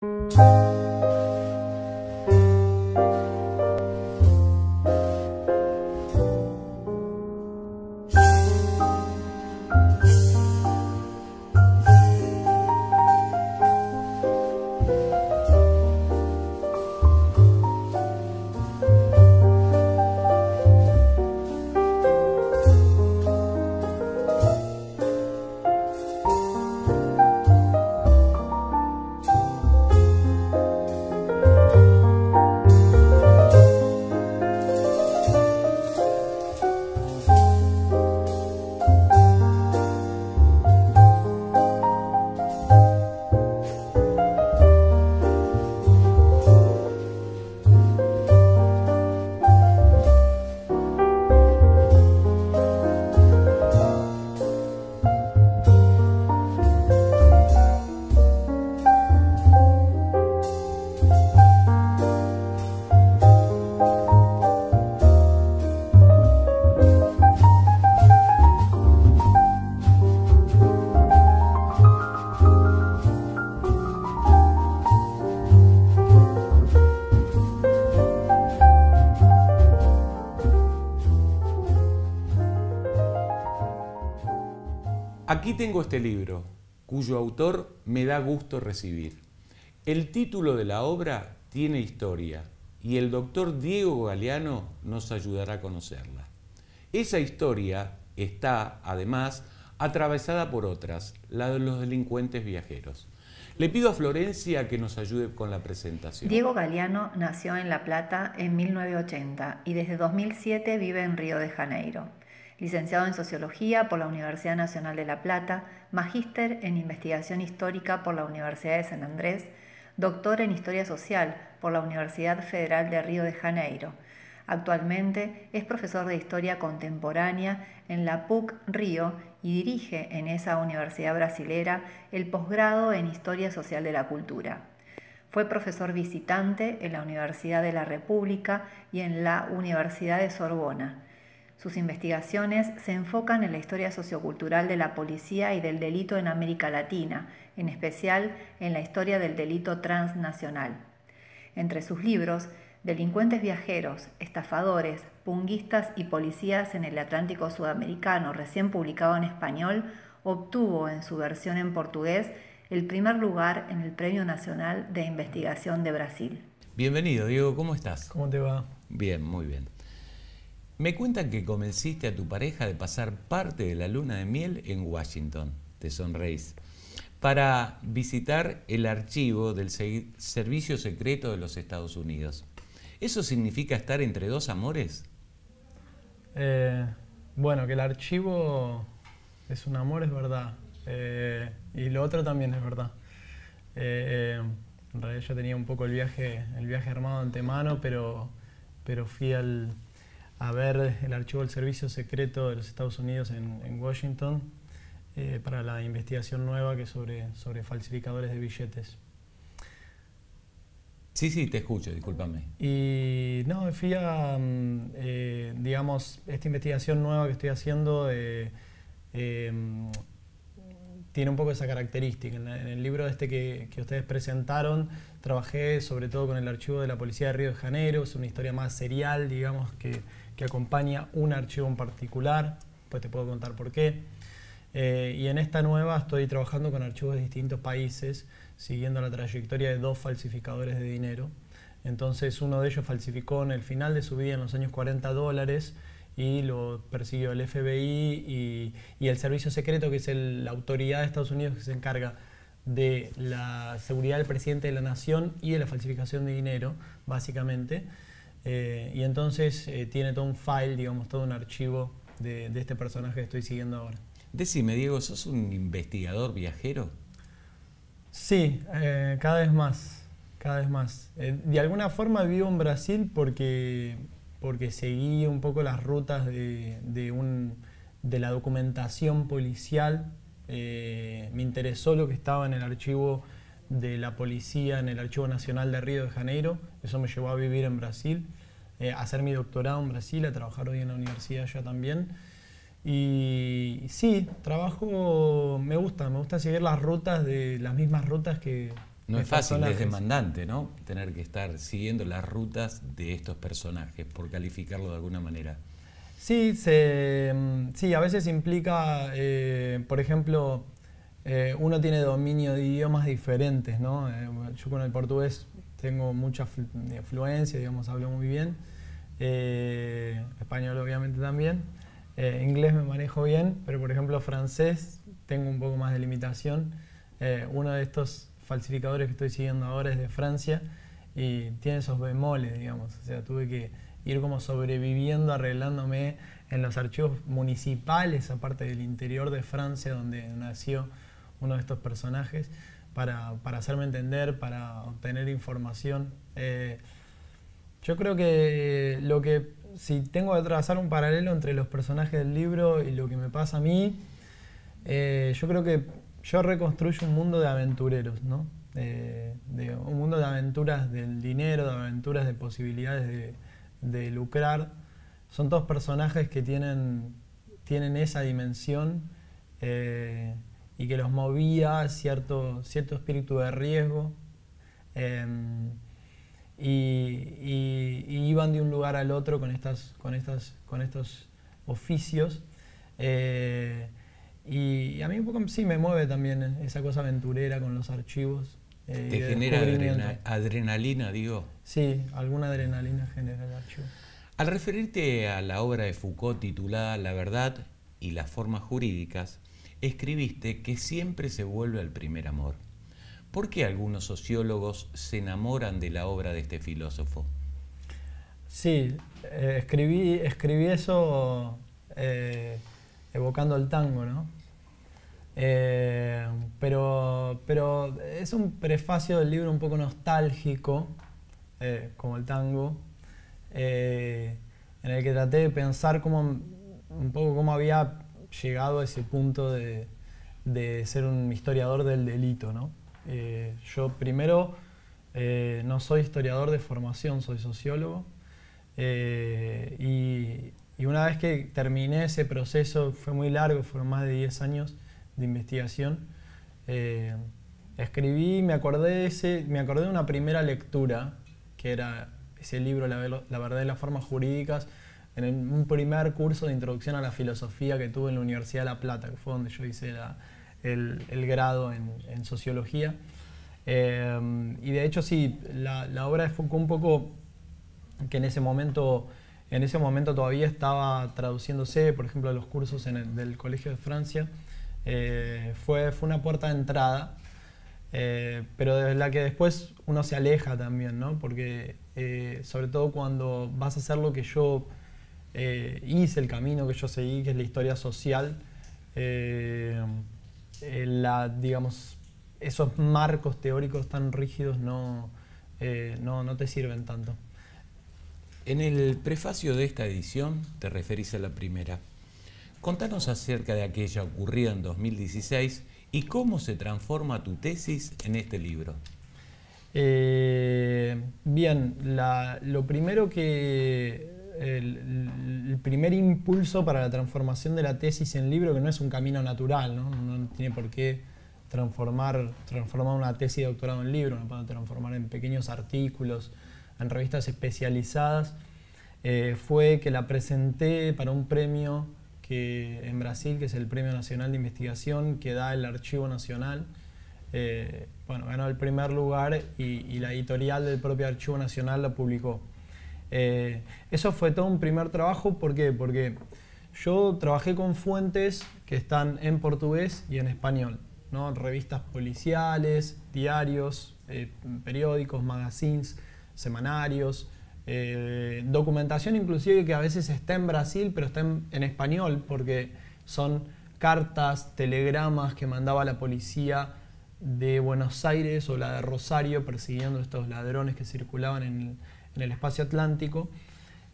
嗯 tengo este libro, cuyo autor me da gusto recibir. El título de la obra tiene historia y el doctor Diego Galeano nos ayudará a conocerla. Esa historia está, además, atravesada por otras, la de los delincuentes viajeros. Le pido a Florencia que nos ayude con la presentación. Diego Galeano nació en La Plata en 1980 y desde 2007 vive en Río de Janeiro licenciado en Sociología por la Universidad Nacional de La Plata, magíster en Investigación Histórica por la Universidad de San Andrés, doctor en Historia Social por la Universidad Federal de Río de Janeiro. Actualmente es profesor de Historia Contemporánea en la PUC Río y dirige en esa universidad brasilera el posgrado en Historia Social de la Cultura. Fue profesor visitante en la Universidad de la República y en la Universidad de Sorbona sus investigaciones se enfocan en la historia sociocultural de la policía y del delito en América Latina, en especial en la historia del delito transnacional. Entre sus libros, Delincuentes viajeros, estafadores, punguistas y policías en el Atlántico Sudamericano, recién publicado en español, obtuvo en su versión en portugués el primer lugar en el Premio Nacional de Investigación de Brasil. Bienvenido, Diego, ¿cómo estás? ¿Cómo te va? Bien, muy bien. Me cuentan que convenciste a tu pareja de pasar parte de la luna de miel en Washington, te sonreís, para visitar el archivo del Servicio Secreto de los Estados Unidos. ¿Eso significa estar entre dos amores? Eh, bueno, que el archivo es un amor, es verdad. Eh, y lo otro también es verdad. Eh, en realidad yo tenía un poco el viaje, el viaje armado antemano, pero, pero fui al, a ver el archivo del Servicio Secreto de los Estados Unidos en, Washington eh, para la investigación nueva que es sobre, sobre falsificadores de billetes. Sí, sí, te escucho, discúlpame. Y no, fui a, mm, eh, digamos, esta investigación nueva que estoy haciendo eh, tiene un poco esa característica. En, el libro este que, que, ustedes presentaron, trabajé sobre todo con el archivo de la Policía de Río de Janeiro, es una historia más serial, digamos, que, que acompaña un archivo en particular, pues te puedo contar por qué. Eh, y en esta nueva estoy trabajando con archivos de distintos países, siguiendo la trayectoria de dos falsificadores de dinero. Entonces uno de ellos falsificó en el final de su vida, en los años 40 dólares, y lo persiguió el FBI y, el Servicio Secreto, que es la autoridad de Estados Unidos que se encarga de la seguridad del presidente de la nación y de la falsificación de dinero, básicamente. Eh, y entonces eh, tiene todo un file, digamos, todo un archivo de, este personaje que estoy siguiendo ahora. Decime, Diego, ¿sos un investigador viajero? Sí, eh, cada vez más, cada vez más. de alguna forma vivo en Brasil porque, porque seguí un poco las rutas de, de, un, de la documentación policial. me interesó lo que estaba en el archivo de la policía, en el Archivo Nacional de Río de Janeiro. Eso me llevó a vivir en Brasil. Eh, hacer mi doctorado en Brasil, a trabajar hoy en la universidad ya también. Y sí, trabajo, me gusta, me gusta seguir las rutas de las mismas rutas que, No es fácil, es demandante, ¿no? Tener que estar siguiendo las rutas de estos personajes, por calificarlo de alguna manera. Sí, se, mm, sí a veces implica, eh, por ejemplo, eh, uno tiene dominio de idiomas diferentes, ¿no? Eh, yo con el portugués tengo mucha fluencia, digamos, hablo muy bien. español obviamente también. inglés me manejo bien, pero por ejemplo francés tengo un poco más de limitación. uno de estos falsificadores que estoy siguiendo ahora es de Francia y tiene esos bemoles, digamos. O sea, tuve que ir como sobreviviendo, arreglándome en los archivos municipales, aparte del interior de Francia, donde nació uno de estos personajes, para, hacerme entender, para obtener información. Eh, yo creo que lo que, si tengo que trazar un paralelo entre los personajes del libro y lo que me pasa a mí, eh, yo creo que yo reconstruyo un mundo de aventureros, ¿no? de un mundo de aventuras del dinero, de aventuras de posibilidades de, lucrar. Son todos personajes que tienen, tienen esa dimensión eh, y que los movía cierto, cierto espíritu de riesgo. Em, y, iban de un lugar al otro con, estas, con, estas, con estos oficios. Eh, y a mí un poco sí me mueve también esa cosa aventurera con los archivos. Eh, ¿Te genera adrenalina, digo? Sí, alguna adrenalina genera el archivo. Al referirte a la obra de Foucault titulada La verdad y las formas jurídicas, escribiste que siempre se vuelve al primer amor. ¿Por qué algunos sociólogos se enamoran de la obra de este filósofo? Sí, eh, escribí, escribí eso eh, evocando el tango, ¿no? Eh, pero, pero es un prefacio del libro un poco nostálgico, como el tango, en el que traté de pensar cómo, un poco cómo había llegado a ese punto de, ser un historiador del delito. ¿no? yo primero no soy historiador de formación, soy sociólogo. Y, y, una vez que terminé ese proceso, fue muy largo, fueron más de 10 años, de investigación, eh, escribí, me acordé, ese, me acordé de una primera lectura, que era ese libro, La, verdad y las formas jurídicas, en un primer curso de introducción a la filosofía que tuve en la Universidad de La Plata, que fue donde yo hice el, grado en, sociología. Eh, y de hecho sí, la, obra de Foucault un poco que en ese momento en ese momento todavía estaba traduciéndose, por ejemplo, los cursos en el, del Colegio de Francia, eh, fue, fue una puerta de entrada, eh, pero de la que después uno se aleja también, ¿no? Porque eh, sobre todo cuando vas a hacer lo que yo hice, el camino que yo seguí, que es la historia social, la, digamos, esos marcos teóricos tan rígidos no, no, no te sirven tanto. En el prefacio de esta edición te referís a la primera. Contanos acerca de aquella ocurrida en 2016 y cómo se transforma tu tesis en este libro. Eh, bien, lo primero que. El, primer impulso para la transformación de la tesis en libro, que no es un camino natural, ¿no? no tiene por qué transformar, transformar una tesis de doctorado en libro, no puede transformar en pequeños artículos, en revistas especializadas, eh, fue que la presenté para un premio que en Brasil, que es el Premio Nacional de Investigación que da el Archivo Nacional. Eh, bueno, ganó el primer lugar y, la editorial del propio Archivo Nacional la publicó. Eh, eso fue todo un primer trabajo, ¿por qué? Porque yo trabajé con fuentes que están en portugués y en español, ¿no? revistas policiales, diarios, eh, periódicos, magazines, semanarios, eh, documentación inclusive que a veces está en Brasil, pero está en, español, porque son cartas, telegramas que mandaba la policía de Buenos Aires o la de Rosario persiguiendo estos ladrones que circulaban en el, espacio atlántico.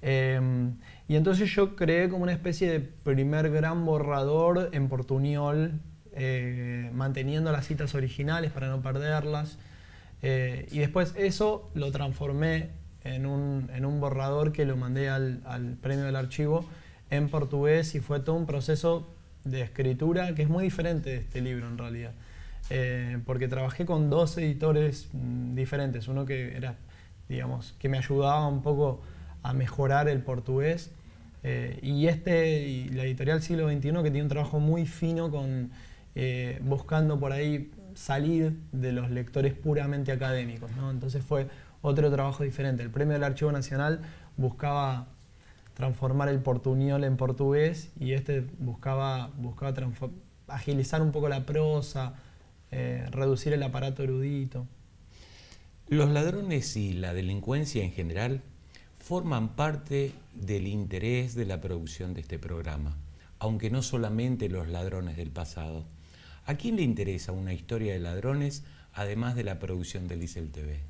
Em, y entonces yo creé como una especie de primer gran borrador en portuñol, eh, manteniendo las citas originales para no perderlas. Eh, y después eso lo transformé en un, en un borrador que lo mandé al, al, premio del archivo en portugués y fue todo un proceso de escritura que es muy diferente de este libro en realidad. eh, porque trabajé con dos editores mm, diferentes, uno que era, digamos, que me ayudaba un poco a mejorar el portugués, eh, y este, la editorial Siglo XXI, que tiene un trabajo muy fino con, eh, buscando por ahí salir de los lectores puramente académicos, ¿no? Entonces fue otro trabajo diferente. El premio del Archivo Nacional buscaba transformar el portuñol en portugués y este buscaba, buscaba agilizar un poco la prosa, eh, reducir el aparato erudito. Los ladrones y la delincuencia en general forman parte del interés de la producción de este programa, aunque no solamente los ladrones del pasado. ¿A quién le interesa una historia de ladrones además de la producción del Isel TV?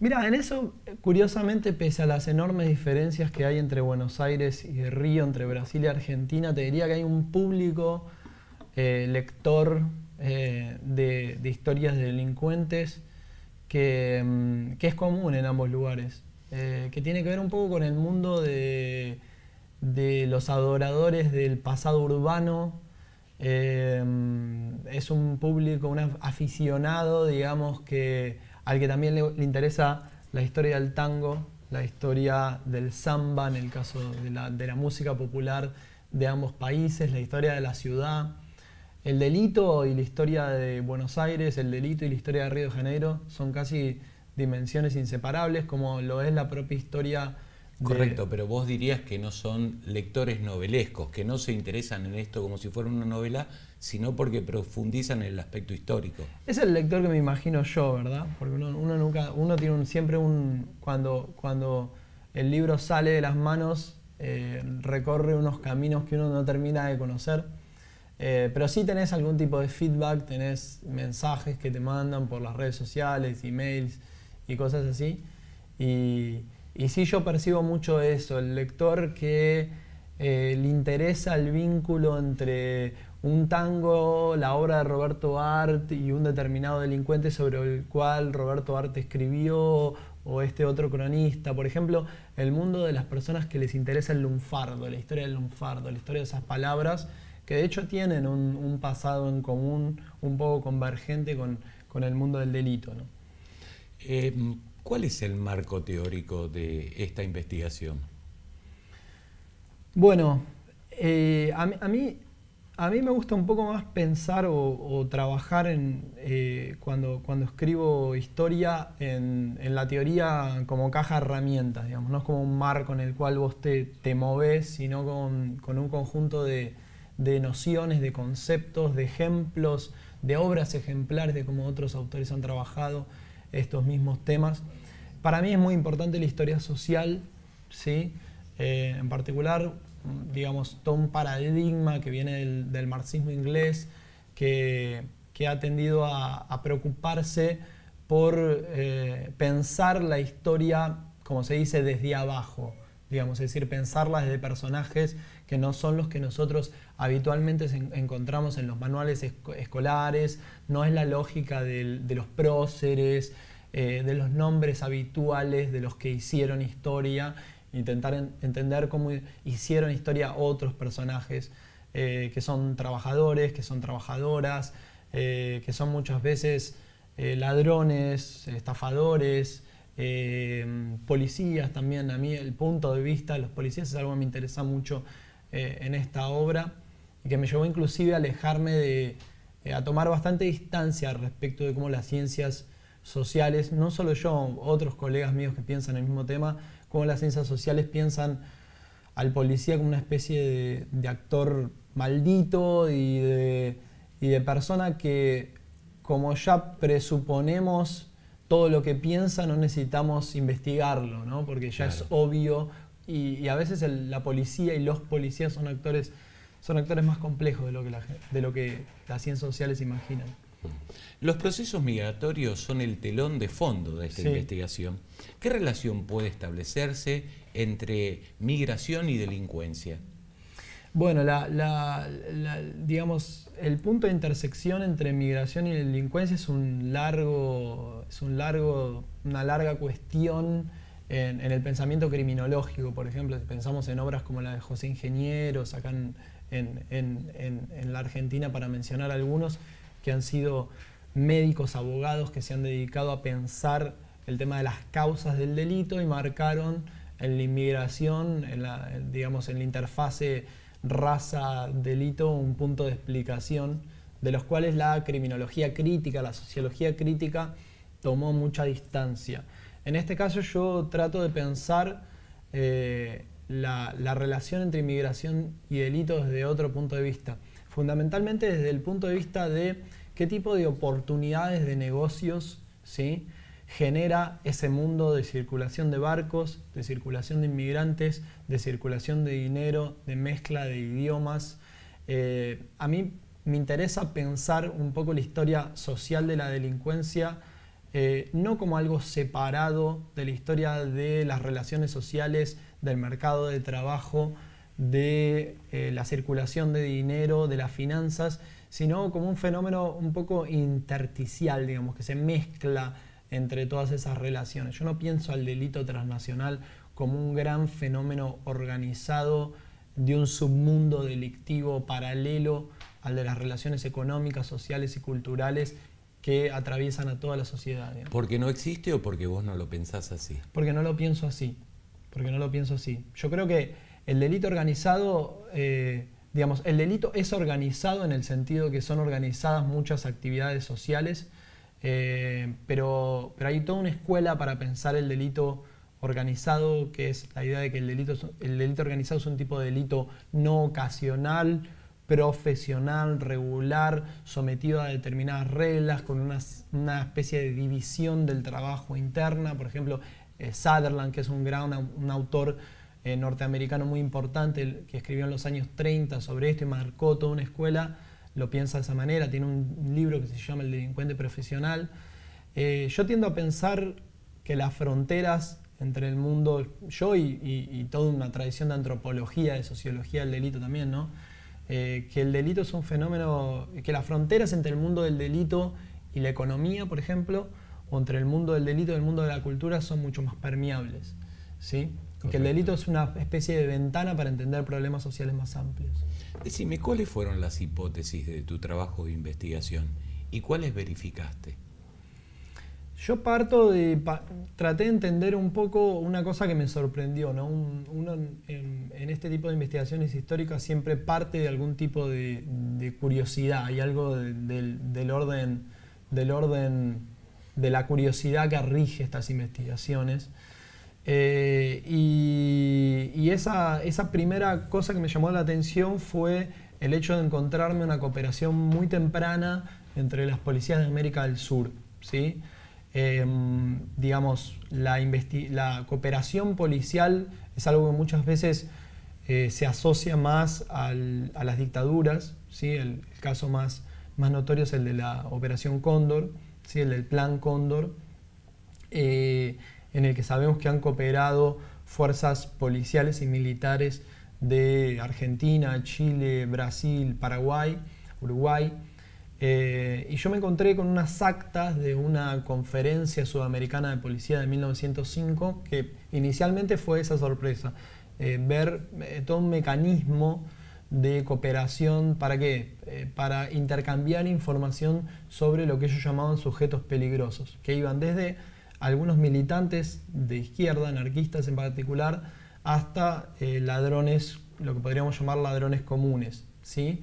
Mira, en eso, curiosamente, pese a las enormes diferencias que hay entre Buenos Aires y Río, entre Brasil y Argentina, te diría que hay un público eh, lector eh, de, historias de delincuentes que, mm, que, es común en ambos lugares, eh, que tiene que ver un poco con el mundo de, de los adoradores del pasado urbano. es un público, un aficionado, digamos, que al que también le, interesa la historia del tango, la historia del samba, en el caso de la, música popular de ambos países, la historia de la ciudad, el delito y la historia de Buenos Aires, el delito y la historia de Río de Janeiro son casi dimensiones inseparables, como lo es la propia historia Correcto, pero vos dirías que no son lectores novelescos, que no se interesan en esto como si fuera una novela, sino porque profundizan en el aspecto histórico. Es el lector que me imagino yo, ¿verdad? Porque uno, nunca, uno tiene siempre un, cuando, cuando el libro sale de las manos, eh, recorre unos caminos que uno no termina de conocer. Eh, pero sí tenés algún tipo de feedback, tenés mensajes que te mandan por las redes sociales, emails y cosas así. Y, y sí yo percibo mucho eso, el lector que eh, le interesa el vínculo entre un tango, la obra de Roberto Art y un determinado delincuente sobre el cual Roberto Art escribió o este otro cronista. Por ejemplo, el mundo de las personas que les interesa el lunfardo, la historia del lunfardo, la historia de esas palabras que de hecho tienen un, pasado en común un poco convergente con, el mundo del delito. ¿no? Eh, ¿Cuál es el marco teórico de esta investigación? Bueno, eh, a, mí, a mí me gusta un poco más pensar o, trabajar en, eh, cuando, cuando escribo historia en, la teoría como caja de herramientas, digamos, no es como un marco en el cual vos te, te movés, sino con, un conjunto de, de, nociones, de conceptos, de ejemplos, de obras ejemplares de cómo otros autores han trabajado estos mismos temas. Para mí es muy importante la historia social, ¿sí? Eh, en particular, digamos, todo un paradigma que viene del, marxismo inglés, que, ha tendido a, preocuparse por eh, pensar la historia, como se dice, desde abajo, digamos, es decir, pensarla desde personajes que no son los que nosotros habitualmente encontramos en los manuales escolares, no es la lógica de los próceres, eh, de los nombres habituales de los que hicieron historia, intentar entender cómo hicieron historia otros personajes eh, que son trabajadores, que son trabajadoras, eh, que son muchas veces ladrones, estafadores, policías también. A mí el punto de vista de los policías es algo que me interesa mucho en esta obra y que me llevó inclusive a alejarme de, a tomar bastante distancia respecto de cómo las ciencias sociales, no solo yo, otros colegas míos que piensan el mismo tema, como las ciencias sociales piensan al policía como una especie de, actor maldito y de, persona que, como ya presuponemos todo lo que piensa, no necesitamos investigarlo, ¿no? porque ya es obvio y, a veces la policía y los policías son actores, son actores más complejos de lo que, de lo que las ciencias sociales imaginan. Los procesos migratorios son el telón de fondo de esta investigación. ¿Qué relación puede establecerse entre migración y delincuencia? Bueno, digamos, el punto de intersección entre migración y delincuencia es un largo, es un largo, una larga cuestión en, el pensamiento criminológico, por ejemplo, si pensamos en obras como la de José Ingenieros, acá en, en la Argentina, para mencionar algunos, que han sido médicos, abogados que se han dedicado a pensar el tema de las causas del delito y marcaron en la inmigración, en la, digamos, en la interfase raza-delito, un punto de explicación de los cuales la criminología crítica, la sociología crítica, tomó mucha distancia. En este caso yo trato de pensar eh, la, la, relación entre inmigración y delito desde otro punto de vista, fundamentalmente desde el punto de vista de qué tipo de oportunidades de negocios ¿sí? Genera ese mundo de circulación de barcos, de circulación de inmigrantes, de circulación de dinero, de mezcla de idiomas. Eh, a mí me interesa pensar un poco la historia social de la delincuencia, eh, no como algo separado de la historia de las relaciones sociales, del mercado de trabajo, de eh, la circulación de dinero, de las finanzas, sino como un fenómeno un poco intersticial, digamos, que se mezcla entre todas esas relaciones. Yo no pienso al delito transnacional como un gran fenómeno organizado de un submundo delictivo paralelo al de las relaciones económicas, sociales y culturales que atraviesan a toda la sociedad. ¿Porque no existe o porque vos no lo pensás así? Porque no lo pienso así. Porque no lo pienso así. Yo creo que el delito organizado, eh, digamos, el delito es organizado en el sentido que son organizadas muchas actividades sociales eh, pero, pero hay toda una escuela para pensar el delito organizado, que es la idea de que el delito, el delito organizado es un tipo de delito no ocasional, profesional, regular, sometido a determinadas reglas, con una, una especie de división del trabajo interna. Por ejemplo, eh, Sutherland, que es un, gran, un autor eh, norteamericano muy importante, que escribió en los años 30 sobre esto y marcó toda una escuela, lo piensa de esa manera, tiene un libro que se llama El delincuente profesional. Eh, yo tiendo a pensar que las fronteras entre el mundo, yo y, toda una tradición de antropología, de sociología del delito también, ¿no? Eh, que el delito es un fenómeno, que las fronteras entre el mundo del delito y la economía, por ejemplo, o entre el mundo del delito y el mundo de la cultura son mucho más permeables. ¿sí? Que el delito es una especie de ventana para entender problemas sociales más amplios. Decime, ¿cuáles fueron las hipótesis de tu trabajo de investigación y cuáles verificaste? Yo parto de. traté de entender un poco una cosa que me sorprendió. ¿no? uno en, este tipo de investigaciones históricas siempre parte de algún tipo de, curiosidad. Hay algo del, orden, del orden de la curiosidad que rige estas investigaciones. Eh, y, esa, esa, primera cosa que me llamó la atención fue el hecho de encontrarme una cooperación muy temprana entre las policías de América del Sur. ¿sí? Em, digamos, la, la, cooperación policial es algo que muchas veces eh, se asocia más a las dictaduras. ¿sí? El, caso más, más notorio es el de la Operación Cóndor, ¿sí? el del Plan Cóndor. Eh, en el que sabemos que han cooperado fuerzas policiales y militares de Argentina, Chile, Brasil, Paraguay, Uruguay. Eh, y yo me encontré con unas actas de una conferencia sudamericana de policía de 1905 que inicialmente fue esa sorpresa, eh, ver eh, todo un mecanismo de cooperación para qué? para intercambiar información sobre lo que ellos llamaban sujetos peligrosos, que iban desde algunos militantes de izquierda, anarquistas en particular, hasta eh, ladrones, lo que podríamos llamar ladrones comunes. ¿sí?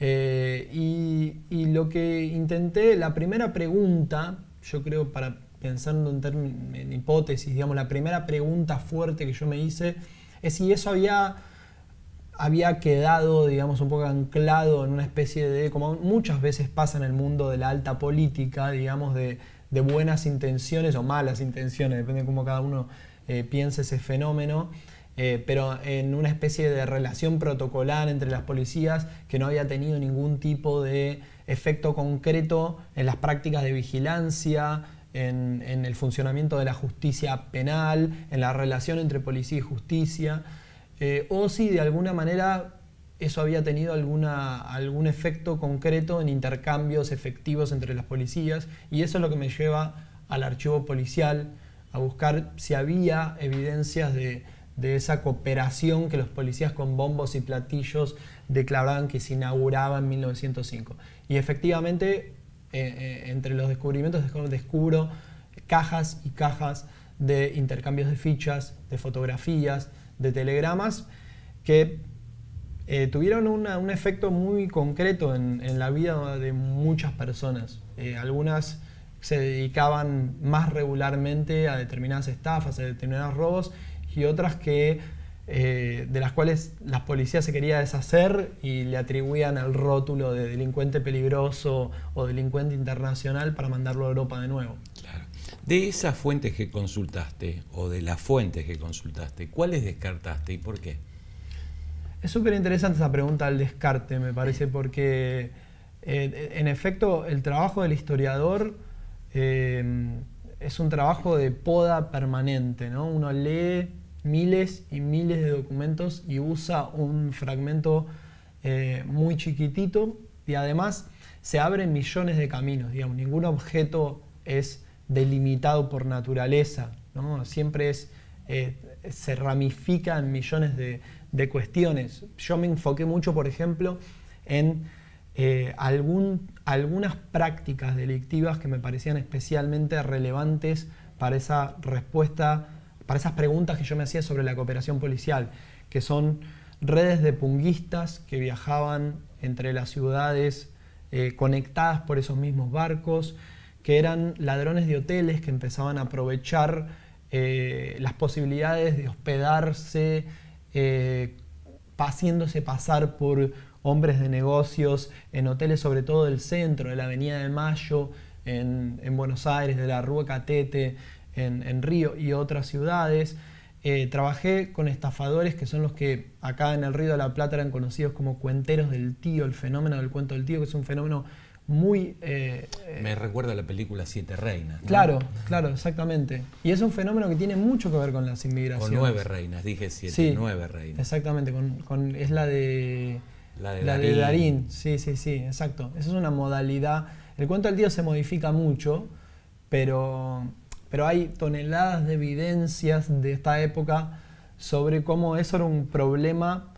Eh, y, lo que intenté, la primera pregunta, yo creo para pensando en, en hipótesis, digamos, la primera pregunta fuerte que yo me hice es si eso había había quedado, digamos, un poco anclado en una especie de, como muchas veces pasa en el mundo de la alta política, digamos, de, de buenas intenciones o malas intenciones, depende de cómo cada uno eh, piense ese fenómeno, eh, pero en una especie de relación protocolar entre las policías que no había tenido ningún tipo de efecto concreto en las prácticas de vigilancia, en, el funcionamiento de la justicia penal, en la relación entre policía y justicia, eh, o si de alguna manera eso había tenido alguna, algún efecto concreto en intercambios efectivos entre las policías y eso es lo que me lleva al archivo policial a buscar si había evidencias de, esa cooperación que los policías con bombos y platillos declaraban que se inauguraba en 1905. Y efectivamente eh, eh, entre los descubrimientos descubro cajas y cajas de intercambios de fichas, de fotografías, de telegramas, que eh, tuvieron un efecto muy concreto en, la vida de muchas personas. algunas se dedicaban más regularmente a determinadas estafas, a determinados robos, y otras que eh, de las cuales la policía se quería deshacer y le atribuían el rótulo de delincuente peligroso o delincuente internacional para mandarlo a Europa de nuevo. Claro. De esas fuentes que consultaste o de las fuentes que consultaste, ¿cuáles descartaste y por qué? Es súper interesante esa pregunta al descarte, me parece, porque en efecto el trabajo del historiador eh, es un trabajo de poda permanente, ¿no? Uno lee miles y miles de documentos y usa un fragmento eh, muy chiquitito y además se abren millones de caminos, digamos, ningún objeto es delimitado por naturaleza, siempre es, eh, se ramifica en millones de, cuestiones. Yo me enfoqué mucho, por ejemplo, en eh, algún, algunas prácticas delictivas que me parecían especialmente relevantes para esa respuesta para esas preguntas que yo me hacía sobre la cooperación policial, que son redes de punguistas que viajaban entre las ciudades eh, conectadas por esos mismos barcos, que eran ladrones de hoteles que empezaban a aprovechar eh, las posibilidades de hospedarse, eh, haciéndose pasar por hombres de negocios en hoteles sobre todo del centro, de la Avenida de Mayo, en, en Buenos Aires, de la Rúa Catete, en, Río y otras ciudades. Eh, trabajé con estafadores que son los que acá en el Río de la Plata eran conocidos como cuenteros del tío, el fenómeno del cuento del tío, que es un fenómeno muy... Eh, Me recuerda a la película Siete Reinas. Claro, claro, exactamente. Y es un fenómeno que tiene mucho que ver con las inmigraciones. O nueve reinas, dije siete, nueve reinas. Exactamente, con, es la de... La de, Darín. de Darín. Sí, sí, sí, exacto. Esa es una modalidad. El cuento del tío se modifica mucho, pero pero hay toneladas de evidencias de esta época sobre cómo eso era un problema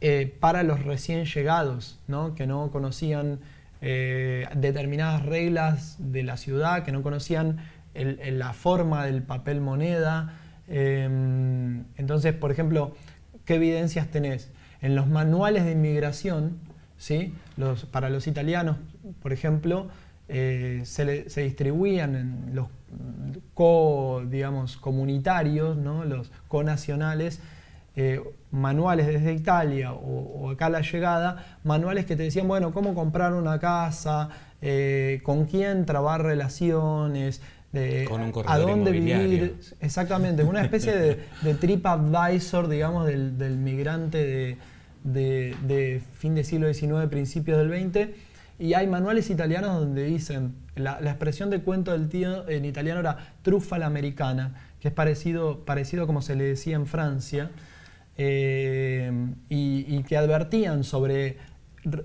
eh, para los recién llegados, ¿no? que no conocían eh, determinadas reglas de la ciudad, que no conocían la forma del papel moneda. Em, entonces, por ejemplo, ¿qué evidencias tenés? En los manuales de inmigración, ¿sí? los, para los italianos, por ejemplo, eh, se, se, distribuían en los co, digamos, comunitarios, ¿no? los conacionales, eh, manuales desde Italia o, acá a la llegada, manuales que te decían, bueno, cómo comprar una casa, eh, con quién trabar relaciones, de a dónde vivir. Exactamente, una especie de, de trip advisor, digamos, del, migrante de, de, fin del siglo XIX, principios del XX y hay manuales italianos donde dicen, la, expresión de cuento del tío en italiano era trufa la americana, que es parecido, parecido como se le decía en Francia, eh, y, que advertían sobre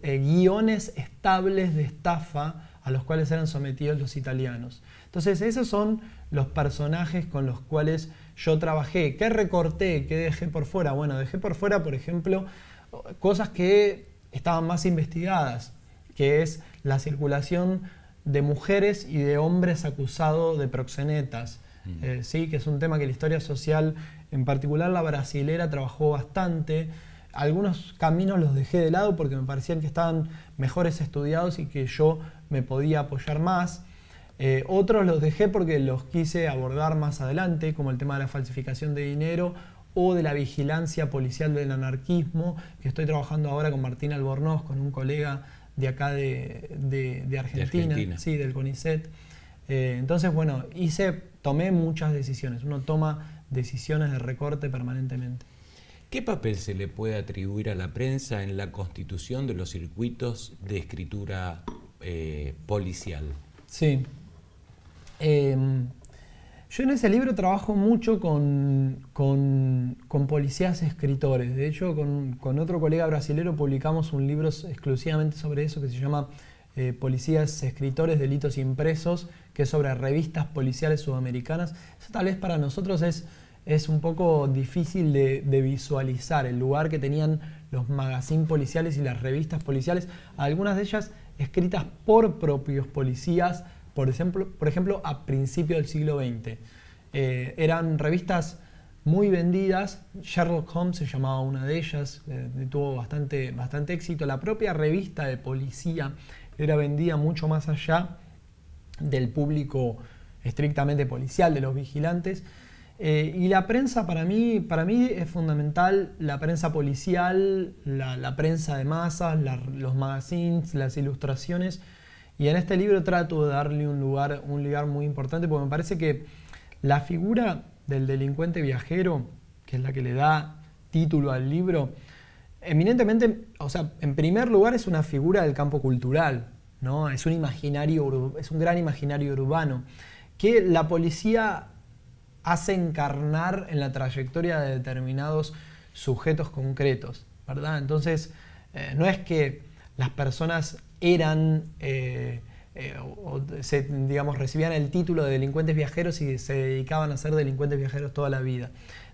eh, guiones estables de estafa a los cuales eran sometidos los italianos. Entonces, esos son los personajes con los cuales yo trabajé. ¿Qué recorté? ¿Qué dejé por fuera? Bueno, dejé por fuera, por ejemplo, cosas que estaban más investigadas que es la circulación de mujeres y de hombres acusados de proxenetas, mm. eh, ¿sí? que es un tema que la historia social, en particular la brasilera, trabajó bastante. Algunos caminos los dejé de lado porque me parecían que estaban mejores estudiados y que yo me podía apoyar más. Eh, otros los dejé porque los quise abordar más adelante, como el tema de la falsificación de dinero o de la vigilancia policial del anarquismo, que estoy trabajando ahora con Martín Albornoz, con un colega de acá de, Argentina, sí, del CONICET. Eh, entonces, bueno, hice, tomé muchas decisiones. Uno toma decisiones de recorte permanentemente. ¿Qué papel se le puede atribuir a la prensa en la constitución de los circuitos de escritura eh, policial? Sí. Em, yo en ese libro trabajo mucho con, policías escritores. De hecho, con, otro colega brasilero publicamos un libro exclusivamente sobre eso que se llama eh, Policías Escritores, Delitos Impresos, que es sobre revistas policiales sudamericanas. Eso tal vez para nosotros es, es un poco difícil de, visualizar, el lugar que tenían los magazines policiales y las revistas policiales. Algunas de ellas escritas por propios policías, por ejemplo, por ejemplo a principios del siglo XX. Eh, eran revistas muy vendidas, Sherlock Holmes se llamaba una de ellas, eh, tuvo bastante, bastante éxito. La propia revista de policía era vendida mucho más allá del público estrictamente policial, de los vigilantes. Eh, y la prensa para mí, para mí es fundamental, la prensa policial, la, prensa de masas, los magazines, las ilustraciones. Y en este libro trato de darle un lugar, un lugar muy importante porque me parece que la figura del delincuente viajero, que es la que le da título al libro, eminentemente, o sea, en primer lugar es una figura del campo cultural, ¿no? Es un imaginario, es un gran imaginario urbano que la policía hace encarnar en la trayectoria de determinados sujetos concretos, ¿verdad? Entonces, eh, no es que las personas eran, eh, eh, o, digamos, recibían el título de delincuentes viajeros y se dedicaban a ser delincuentes viajeros toda la vida.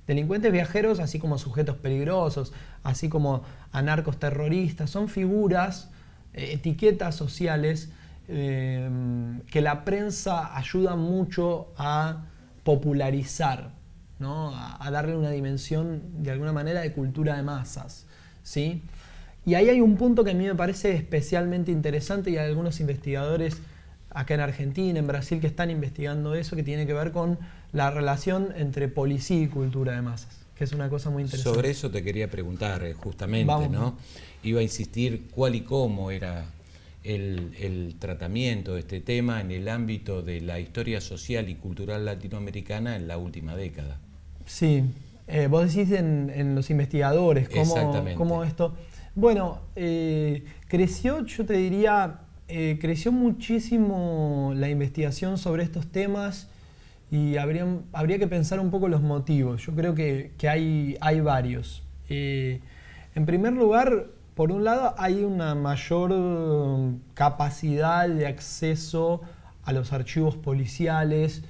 Delincuentes viajeros, así como sujetos peligrosos, así como anarcos terroristas, son figuras, etiquetas sociales que la prensa ayuda mucho a popularizar, ¿no? a, darle una dimensión de alguna manera de cultura de masas. ¿sí? Y ahí hay un punto que a mí me parece especialmente interesante y algunos investigadores acá en Argentina, en Brasil, que están investigando eso, que tiene que ver con la relación entre policía y cultura de masas, que es una cosa muy interesante. Sobre eso te quería preguntar eh, justamente, ¿no? Iba a insistir cuál y cómo era el, tratamiento de este tema en el ámbito de la historia social y cultural latinoamericana en la última década. Sí, eh, vos decís en, los investigadores, cómo, cómo esto... Bueno, eh, creció, yo te diría, eh, creció muchísimo la investigación sobre estos temas y habría, habría que pensar un poco los motivos. Yo creo que, que hay, hay varios. en primer lugar, por un lado, hay una mayor capacidad de acceso a los archivos policiales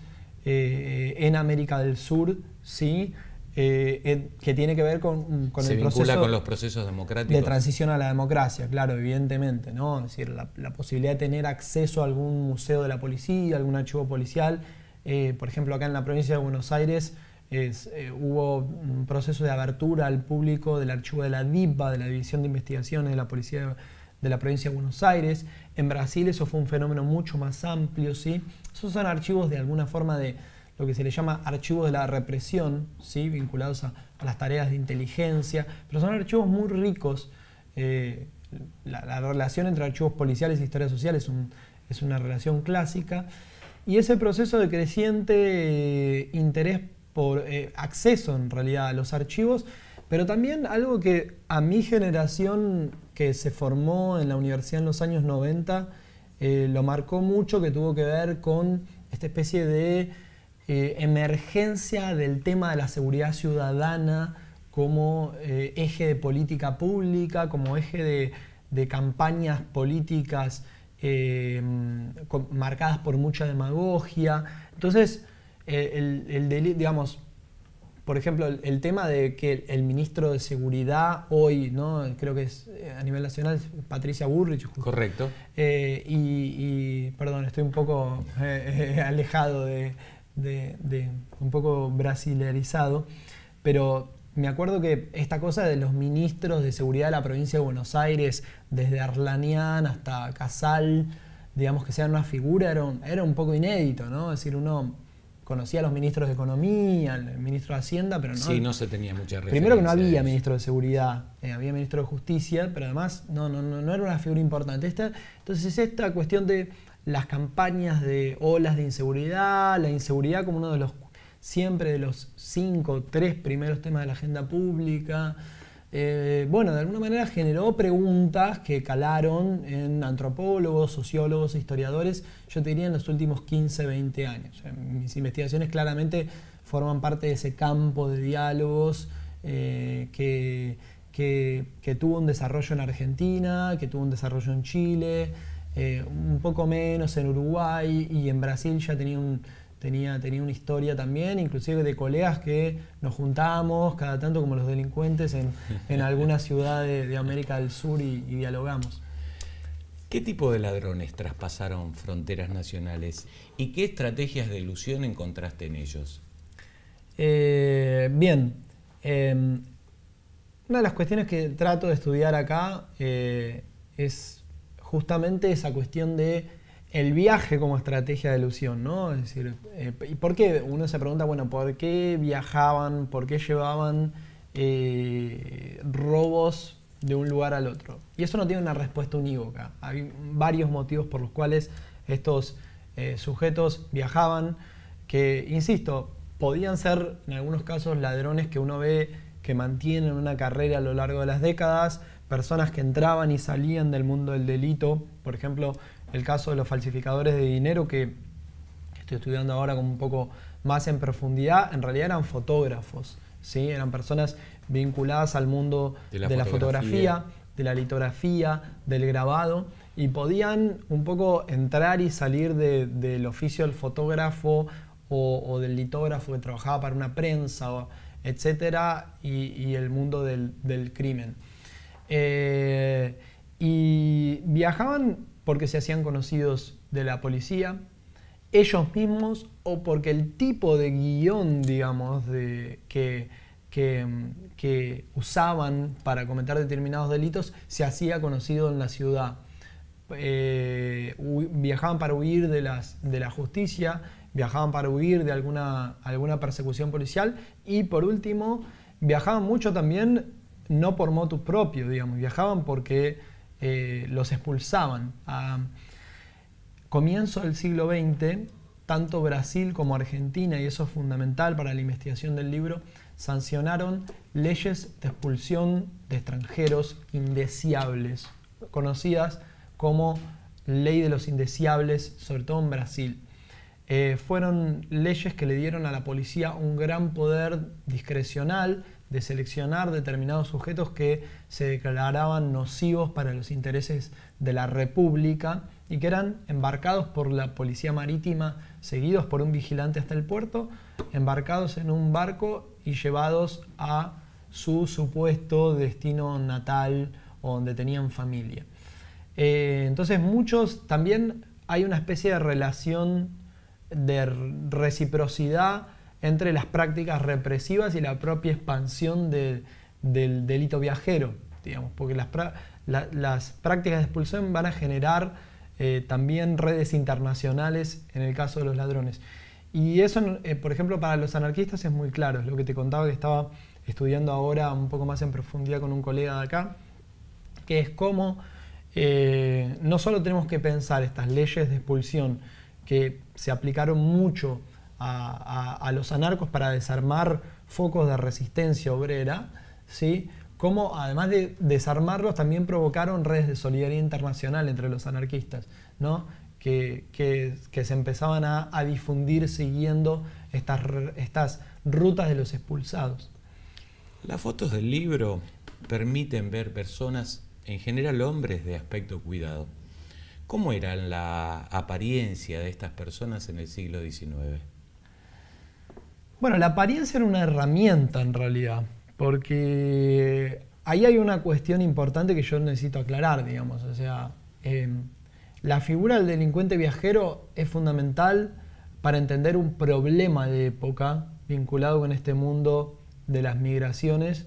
eh, en América del Sur, ¿sí? Eh, que tiene que ver con, con el proceso con los procesos democráticos. De transición a la democracia, claro, evidentemente, ¿no? Es decir, la, posibilidad de tener acceso a algún museo de la policía, algún archivo policial. Eh, por ejemplo, acá en la provincia de Buenos Aires eh, hubo un proceso de abertura al público del archivo de la DIPA, de la División de Investigaciones de la Policía de la Provincia de Buenos Aires. En Brasil eso fue un fenómeno mucho más amplio, ¿sí? Esos son archivos de alguna forma de lo que se le llama archivos de la represión, ¿sí? vinculados a, las tareas de inteligencia, pero son archivos muy ricos. Eh, la, relación entre archivos policiales e historia social es, una relación clásica. Y ese proceso de creciente eh, interés por eh, acceso en realidad a los archivos, pero también algo que a mi generación que se formó en la universidad en los años 90 eh, lo marcó mucho, que tuvo que ver con esta especie de eh, emergencia del tema de la seguridad ciudadana como eje de política pública, como eje de, de campañas políticas marcadas por mucha demagogia. Entonces, el, el digamos, por ejemplo, el, tema de que el ministro de Seguridad hoy, ¿no? creo que es eh, a nivel nacional, Patricia Burrich. Correcto. Eh, y, perdón, estoy un poco eh, alejado de, de, un poco brasilerizado, pero me acuerdo que esta cosa de los ministros de Seguridad de la provincia de Buenos Aires, desde Arlanian hasta Casal, digamos que sean una figura, era un, era un poco inédito, ¿no? Es decir, uno conocía a los ministros de Economía, al ministro de Hacienda, pero no. Sí, no se tenía mucha referencia. Primero que no había ministro de Seguridad, eh, había ministro de Justicia, pero además no, no, no, era una figura importante. Esta, entonces, esta cuestión de las campañas de olas de inseguridad, la inseguridad como uno de los, siempre de los cinco, tres primeros temas de la agenda pública. Eh, bueno, de alguna manera generó preguntas que calaron en antropólogos, sociólogos, historiadores, yo te diría en los últimos 15, 20 años. mis investigaciones claramente forman parte de ese campo de diálogos eh, que, que, tuvo un desarrollo en Argentina, que tuvo un desarrollo en Chile, eh, un poco menos en Uruguay y en Brasil ya tenía un tenía, tenía una historia también, inclusive de colegas que nos juntábamos cada tanto como los delincuentes en, en alguna ciudad de, América del Sur y, dialogamos. ¿Qué tipo de ladrones traspasaron fronteras nacionales y qué estrategias de ilusión encontraste en ellos? Eh, bien, em, una de las cuestiones que trato de estudiar acá eh, es justamente esa cuestión de el viaje como estrategia de ilusión, ¿no? Es decir, eh, ¿y por qué? Uno se pregunta, bueno, ¿por qué viajaban? ¿Por qué llevaban robos de un lugar al otro? Y eso no tiene una respuesta unívoca. Hay varios motivos por los cuales estos sujetos viajaban, que, insisto, podían ser en algunos casos ladrones que uno ve que mantienen una carrera a lo largo de las décadas, personas que entraban y salían del mundo del delito, por ejemplo, el caso de los falsificadores de dinero que estoy estudiando ahora como un poco más en profundidad, en realidad eran fotógrafos, ¿sí? eran personas vinculadas al mundo de la, fotografía. de la litografía, del grabado, y podían un poco entrar y salir del oficio del fotógrafo o, del litógrafo que trabajaba para una prensa, etcétera, y, el mundo del, crimen. Eh, y viajaban porque se hacían conocidos de la policía, ellos mismos o porque el tipo de guion, digamos, de, que, que, usaban para cometer determinados delitos se hacía conocido en la ciudad. Eh, viajaban para huir de, las, de la justicia, viajaban para huir de alguna, alguna persecución policial y por último viajaban mucho también no por motu propio, digamos, viajaban porque eh, los expulsaban. Comienzo del siglo XX, tanto Brasil como Argentina, y eso es fundamental para la investigación del libro, sancionaron leyes de expulsión de extranjeros indeseables, conocidas como ley de los indeseables, sobre todo en Brasil. Eh, fueron leyes que le dieron a la policía un gran poder discrecional de seleccionar determinados sujetos que se declaraban nocivos para los intereses de la República y que eran embarcados por la policía marítima, seguidos por un vigilante hasta el puerto, embarcados en un barco y llevados a su supuesto destino natal o donde tenían familia. Eh, entonces muchos también hay una especie de relación de reciprocidad entre las prácticas represivas y la propia expansión del delito viajero, digamos, porque las, prácticas de expulsión van a generar eh, también redes internacionales en el caso de los ladrones. Y eso, eh, por ejemplo, para los anarquistas es muy claro, es lo que te contaba que estaba estudiando ahora un poco más en profundidad con un colega de acá, que es cómo eh, no solo tenemos que pensar estas leyes de expulsión, que se aplicaron mucho a, los anarcos para desarmar focos de resistencia obrera, ¿sí? como además de desarmarlos también provocaron redes de solidaridad internacional entre los anarquistas, ¿no? que, se empezaban a, difundir siguiendo estas, estas rutas de los expulsados. Las fotos del libro permiten ver personas, en general hombres de aspecto cuidado, ¿Cómo era la apariencia de estas personas en el siglo XIX? Bueno, la apariencia era una herramienta en realidad, porque ahí hay una cuestión importante que yo necesito aclarar, digamos. O sea, em, la figura del delincuente viajero es fundamental para entender un problema de época vinculado con este mundo de las migraciones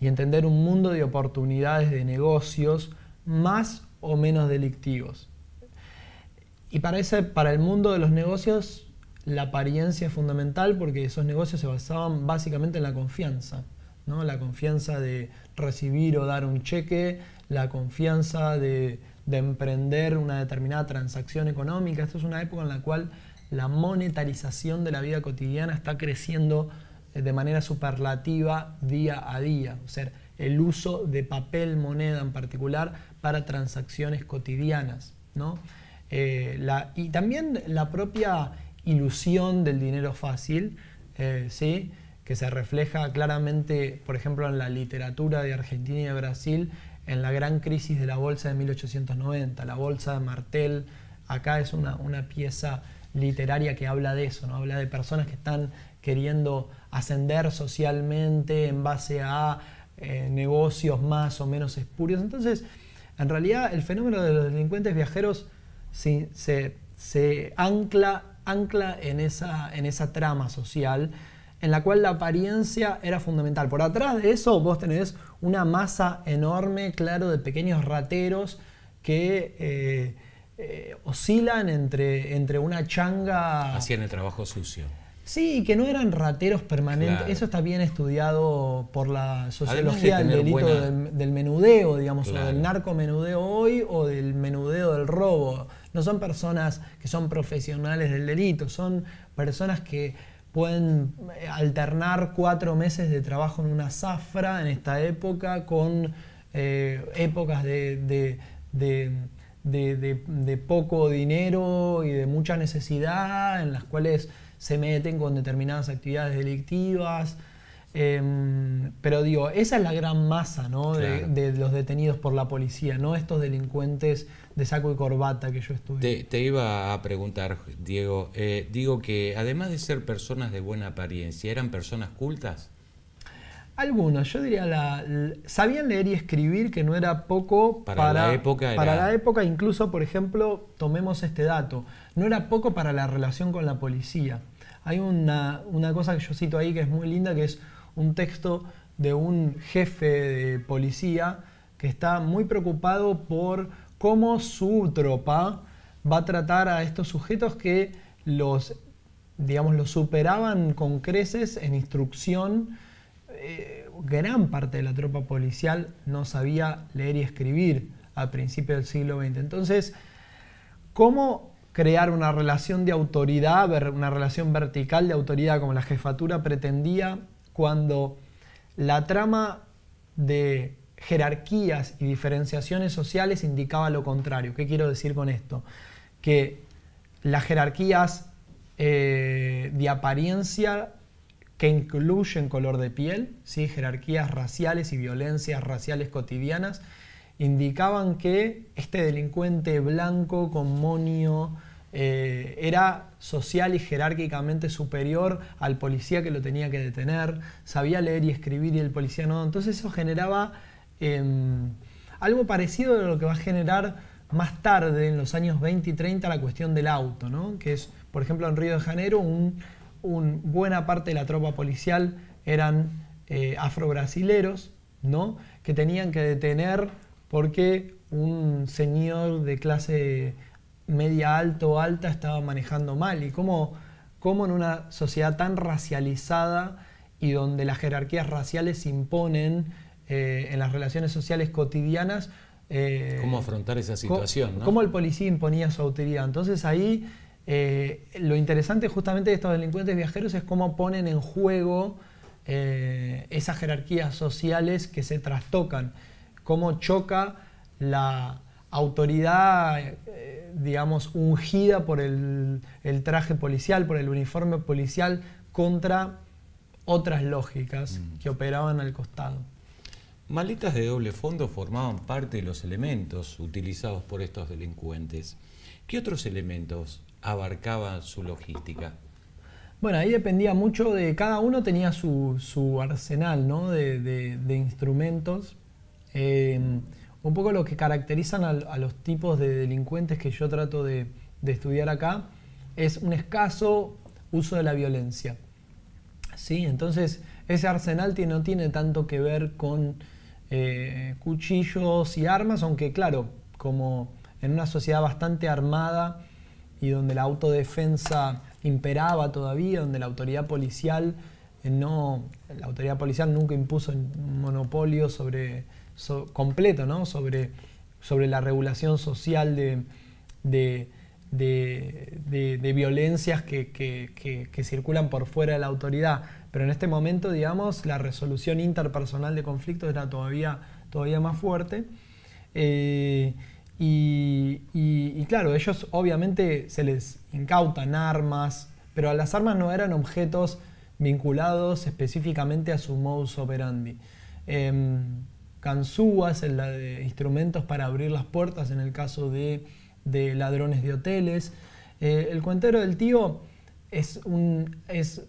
y entender un mundo de oportunidades de negocios más o menos delictivos. Y para, ese, para el mundo de los negocios, la apariencia es fundamental porque esos negocios se basaban básicamente en la confianza. ¿no? La confianza de recibir o dar un cheque, la confianza de, emprender una determinada transacción económica. Esta es una época en la cual la monetarización de la vida cotidiana está creciendo eh, de manera superlativa día a día. O sea, el uso de papel moneda en particular para transacciones cotidianas. ¿no? Eh, y también la propia ilusión del dinero fácil, eh, ¿sí? que se refleja claramente, por ejemplo, en la literatura de Argentina y de Brasil, en la gran crisis de la bolsa de 1890. La bolsa de Martel, acá es una, pieza literaria que habla de eso, ¿no? habla de personas que están queriendo ascender socialmente en base a eh, negocios más o menos espurios. Entonces, En realidad, el fenómeno de los delincuentes viajeros se, se, ancla, ancla en, esa, en esa trama social en la cual la apariencia era fundamental. Por atrás de eso vos tenés una masa enorme, claro, de pequeños rateros que eh, eh, oscilan entre, entre una changa... Hacían el trabajo sucio. Sí, que no eran rateros permanentes. Eso está bien estudiado por la sociología del delito del, menudeo, digamos, o del narcomenudeo hoy o del menudeo del robo. No son personas que son profesionales del delito, son personas que pueden eh, alternar cuatro meses de trabajo en una zafra en esta época con eh, épocas de, de, poco dinero y de mucha necesidad en las cuales se meten con determinadas actividades delictivas. Em, pero digo, esa es la gran masa de, los detenidos por la policía, no estos delincuentes de saco y corbata que yo estuve. Te, iba a preguntar, Diego, eh, digo que además de ser personas de buena apariencia, ¿eran personas cultas? Algunos, yo diría, la, sabían leer y escribir, que no era poco para, la época. Para la época, incluso, por ejemplo, tomemos este dato, no era poco para la relación con la policía. Hay una, cosa que yo cito ahí que es muy linda, que es un texto de un jefe de policía que está muy preocupado por cómo su tropa va a tratar a estos sujetos que los, digamos, los superaban con creces en instrucción. Eh, gran parte de la tropa policial no sabía leer y escribir al principio del siglo XX. Entonces, ¿cómo crear una relación de autoridad, una relación vertical de autoridad como la jefatura pretendía cuando la trama de jerarquías y diferenciaciones sociales indicaba lo contrario. ¿Qué quiero decir con esto? Que las jerarquías eh, de apariencia que incluyen color de piel, ¿sí? jerarquías raciales y violencias raciales cotidianas, indicaban que este delincuente blanco con monio, eh, era social y jerárquicamente superior al policía que lo tenía que detener, sabía leer y escribir y el policía no. Entonces eso generaba em, algo parecido a lo que va a generar más tarde, en los años 20 y 30, la cuestión del auto, ¿no? que es, por ejemplo, en Río de Janeiro, un, buena parte de la tropa policial eran eh, afrobrasileros, ¿no? que tenían que detener porque un señor de clase media alto o alta estaba manejando mal y cómo, cómo en una sociedad tan racializada y donde las jerarquías raciales se imponen eh, en las relaciones sociales cotidianas. Eh, ¿Cómo afrontar esa situación? Cómo, ¿no? el policía imponía su autoridad. Entonces ahí eh, lo interesante justamente de estos delincuentes viajeros es cómo ponen en juego esas jerarquías sociales que se trastocan, cómo choca la, autoridad, eh, digamos, ungida por el, traje policial, por el uniforme policial, contra otras lógicas mm. que operaban al costado. Maletas de doble fondo formaban parte de los elementos utilizados por estos delincuentes. ¿Qué otros elementos abarcaban su logística? Bueno, ahí dependía mucho de, cada uno tenía su, arsenal ¿no? de, instrumentos. Eh, un poco lo que caracterizan a, los tipos de delincuentes que yo trato de, estudiar acá es un escaso uso de la violencia. ¿Sí? Entonces, ese arsenal no tiene tanto que ver con eh, cuchillos y armas, aunque claro, como en una sociedad bastante armada y donde la autodefensa imperaba todavía, donde la autoridad policial eh, no, la autoridad policial nunca impuso un monopolio sobre completo ¿no? sobre, sobre la regulación social de, de, violencias que, circulan por fuera de la autoridad. Pero en este momento, digamos, la resolución interpersonal de conflictos era todavía, todavía más fuerte. Eh, y, y, claro, ellos obviamente se les incautan armas, pero las armas no eran objetos vinculados específicamente a su modus operandi. Em, ganzúas, la de instrumentos para abrir las puertas en el caso de, ladrones de hoteles. Eh, el cuentero del tío es un, es,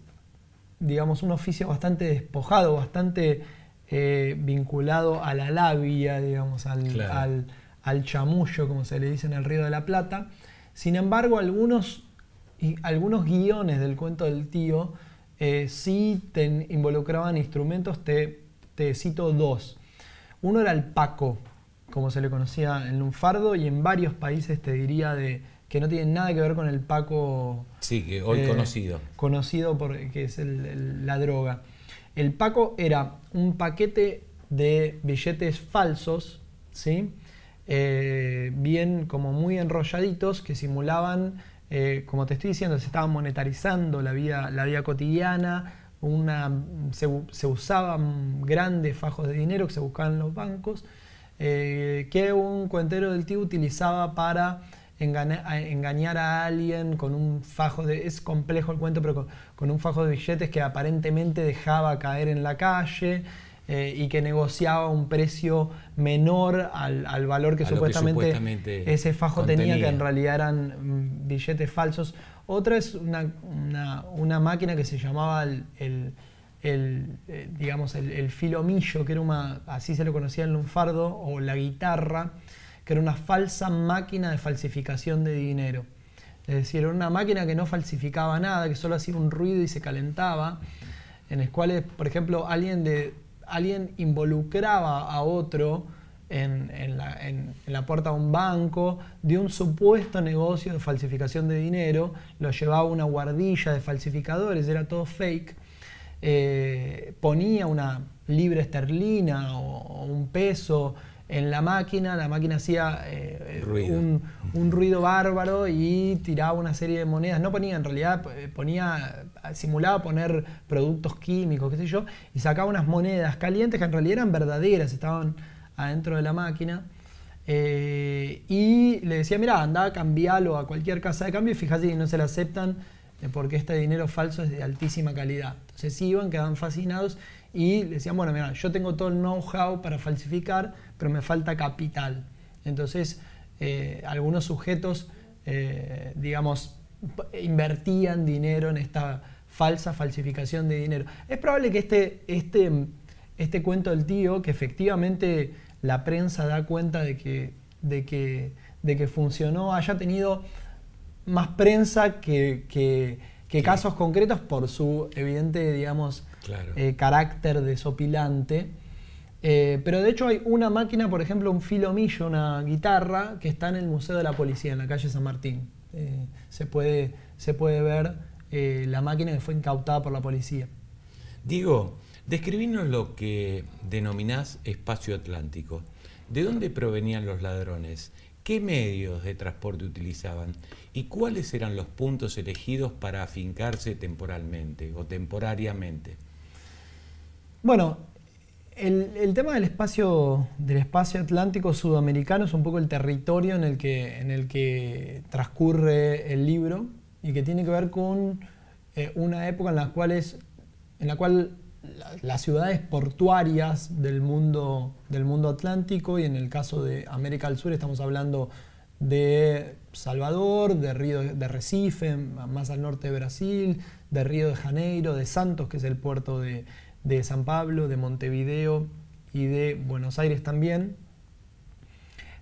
digamos, un oficio bastante despojado, bastante eh, vinculado a la labia, digamos, al, al chamullo, como se le dice en el Río de la Plata. Sin embargo, algunos, algunos guiones del cuento del tío eh, sí involucraban instrumentos, te, te cito dos. Uno era el paco, como se le conocía en Lunfardo, y en varios países te diría de que no tiene nada que ver con el Paco. Sí, que hoy eh, conocido. Conocido por que es la droga. El Paco era un paquete de billetes falsos, ¿sí? Eh, bien como muy enrolladitos que simulaban, eh, como te estoy diciendo, se estaban monetarizando la vida, la vida cotidiana, una, se, se, usaban grandes fajos de dinero que se buscaban en los bancos, que un cuentero del tío utilizaba para engañar a alguien con un fajo de... Es complejo el cuento, pero con, un fajo de billetes que aparentemente dejaba caer en la calle eh, y que negociaba un precio menor al, valor que, supuestamente, ese fajo tenía, que en realidad eran mm, billetes falsos. Otra es una, máquina que se llamaba el, eh, digamos, el, filomillo, que era una, así se lo conocía en lunfardo, o la guitarra, que era una falsa máquina de falsificación de dinero. Es decir, era una máquina que no falsificaba nada, que solo hacía un ruido y se calentaba, en el cual, por ejemplo, alguien, de, alguien involucraba a otro en, la, puerta de un banco de un supuesto negocio de falsificación de dinero, lo llevaba una guardilla de falsificadores, era todo fake, eh, ponía una libra esterlina o un peso en la máquina, la máquina hacía eh, Un, ruido bárbaro y tiraba una serie de monedas. No ponía, en realidad eh, ponía, simulaba poner productos químicos, qué sé yo, y sacaba unas monedas calientes que en realidad eran verdaderas, estaban adentro de la máquina. Eh, y le decía, mira, anda, cambialo a cualquier casa de cambio y fíjate que no se la aceptan porque este dinero falso es de altísima calidad. Entonces iban, quedaban fascinados y le decían, bueno, mira, yo tengo todo el know-how para falsificar, pero me falta capital. Entonces, eh, algunos sujetos, eh, digamos, invertían dinero en esta falsa falsificación de dinero. Es probable que este, este, este cuento del tío, que efectivamente la prensa da cuenta de que, de que, de que funcionó, haya tenido más prensa que, que, casos concretos por su evidente, digamos, eh, carácter desopilante. Eh, pero de hecho hay una máquina, por ejemplo, un filomillo, una guitarra, que está en el Museo de la Policía, en la calle San Martín. Eh, se, puede, se puede ver la máquina que fue incautada por la policía. Diego, describinos lo que denominás espacio atlántico. ¿De dónde provenían los ladrones? ¿Qué medios de transporte utilizaban? ¿Y cuáles eran los puntos elegidos para afincarse temporalmente o temporariamente? Bueno, el, tema del espacio, del espacio atlántico sudamericano es un poco el territorio en el, que, en el que transcurre el libro y que tiene que ver con eh, una época en en la cual las ciudades portuarias del mundo, del mundo atlántico y en el caso de América del Sur estamos hablando de Salvador, de Río de Recife, más al norte de Brasil, de Río de Janeiro, de Santos, que es el puerto de, de San Pablo, de Montevideo y de Buenos Aires también.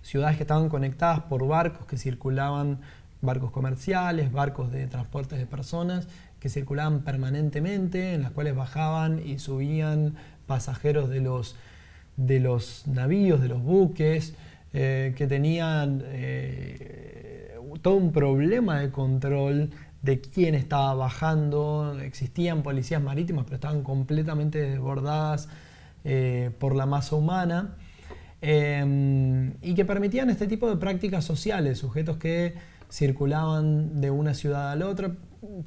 Ciudades que estaban conectadas por barcos que circulaban, barcos comerciales, barcos de transportes de personas, que circulaban permanentemente, en las cuales bajaban y subían pasajeros de los, de los navíos, de los buques, eh, que tenían eh, todo un problema de control de quién estaba bajando, existían policías marítimas, pero estaban completamente desbordadas eh, por la masa humana, em, y que permitían este tipo de prácticas sociales, sujetos que circulaban de una ciudad a la otra.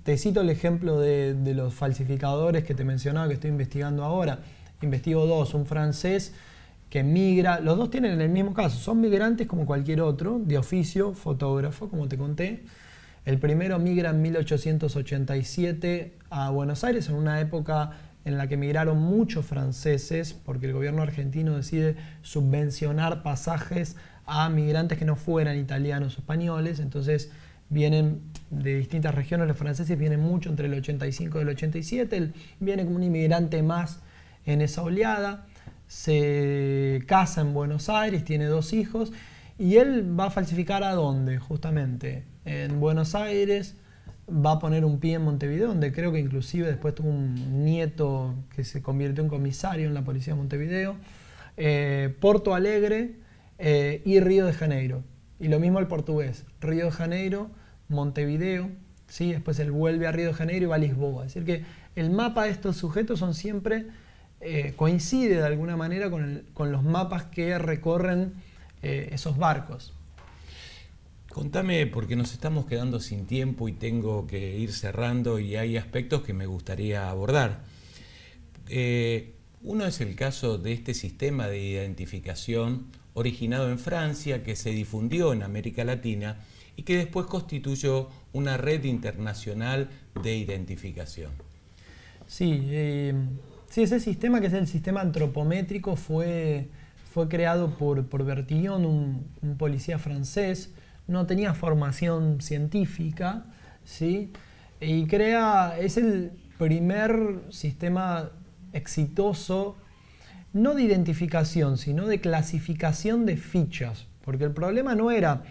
Te cito el ejemplo de, los falsificadores que te mencionaba que estoy investigando ahora. Investigo dos, un francés que migra, los dos tienen el mismo caso, son migrantes como cualquier otro, de oficio, fotógrafo, como te conté, el primero migra en 1887 a Buenos Aires, en una época en la que migraron muchos franceses, porque el gobierno argentino decide subvencionar pasajes a migrantes que no fueran italianos o españoles, entonces vienen de distintas regiones los franceses, vienen mucho entre el 85 y el 87, él viene como un inmigrante más en esa oleada, se casa en Buenos Aires, tiene dos hijos Y él va a falsificar a dónde, justamente. En Buenos Aires, va a poner un pie en Montevideo, donde creo que inclusive después tuvo un nieto que se convirtió en comisario en la policía de Montevideo. Eh, Porto Alegre eh, y Río de Janeiro. Y lo mismo el portugués. Río de Janeiro, Montevideo, ¿sí? después él vuelve a Río de Janeiro y va a Lisboa. Es decir, que el mapa de estos sujetos son siempre, eh, coincide de alguna manera con, los mapas que recorren eh, esos barcos. Contame, porque nos estamos quedando sin tiempo y tengo que ir cerrando y hay aspectos que me gustaría abordar. Eh, uno es el caso de este sistema de identificación originado en Francia, que se difundió en América Latina y que después constituyó una red internacional de identificación. Sí, eh, sí, ese sistema que es el sistema antropométrico fue, fue creado por, por Bertillon, un, policía francés, no tenía formación científica, ¿sí? y crea, es el primer sistema exitoso, no de identificación, sino de clasificación de fichas, porque el problema no era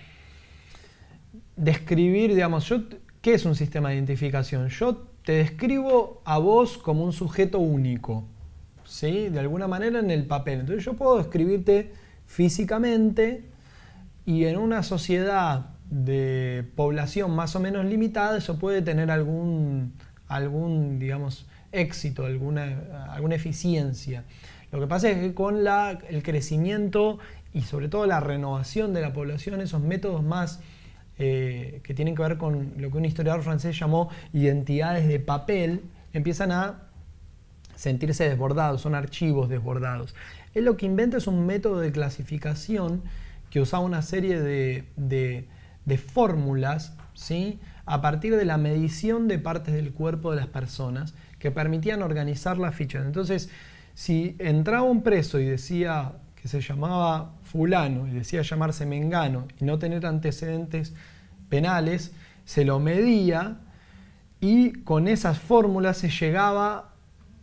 describir, digamos, yo, ¿qué es un sistema de identificación? Yo te describo a vos como un sujeto único, ¿sí? De alguna manera en el papel. Entonces yo puedo describirte físicamente y en una sociedad de población más o menos limitada eso puede tener algún, algún digamos, éxito, alguna, alguna eficiencia. Lo que pasa es que con la, el crecimiento y sobre todo la renovación de la población, esos métodos más eh, que tienen que ver con lo que un historiador francés llamó identidades de papel, empiezan a sentirse desbordados, son archivos desbordados. Él lo que inventa es un método de clasificación que usaba una serie de, fórmulas ¿sí? a partir de la medición de partes del cuerpo de las personas que permitían organizar las fichas. Entonces, si entraba un preso y decía que se llamaba fulano y decía llamarse mengano y no tener antecedentes penales, se lo medía y con esas fórmulas se llegaba